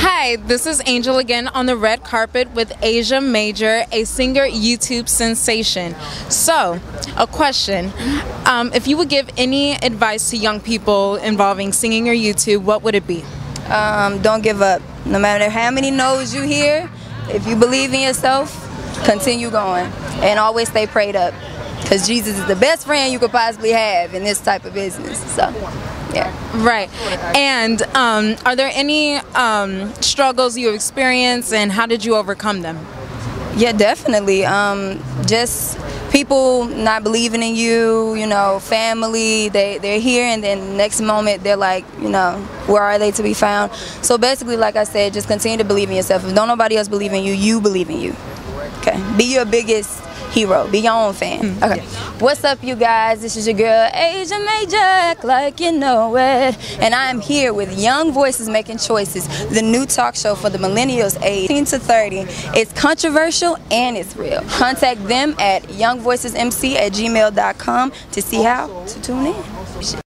Hi, this is Angel again on the red carpet with Asia Major, a singer YouTube sensation. So, a question. Um, if you would give any advice to young people involving singing or YouTube, what would it be? Um, don't give up. No matter how many no's you hear, if you believe in yourself, continue going. And always stay prayed up. Because Jesus is the best friend you could possibly have in this type of business. So, yeah. Right. And um, are there any um, struggles you experienced and how did you overcome them? Yeah, definitely. Um, just people not believing in you, you know, family, they, they're here and then next moment they're like, you know, where are they to be found? So basically, like I said, just continue to believe in yourself. If don't nobody else believe in you, you believe in you. Okay. Be your biggest hero. Be your own fan. Hmm. Okay. What's up, you guys? This is your girl, Asia Major, like you know it. And I am here with Young Voices Making Choices, the new talk show for the millennials 18 to 30. It's controversial and it's real. Contact them at youngvoicesmc at gmail.com to see how to tune in.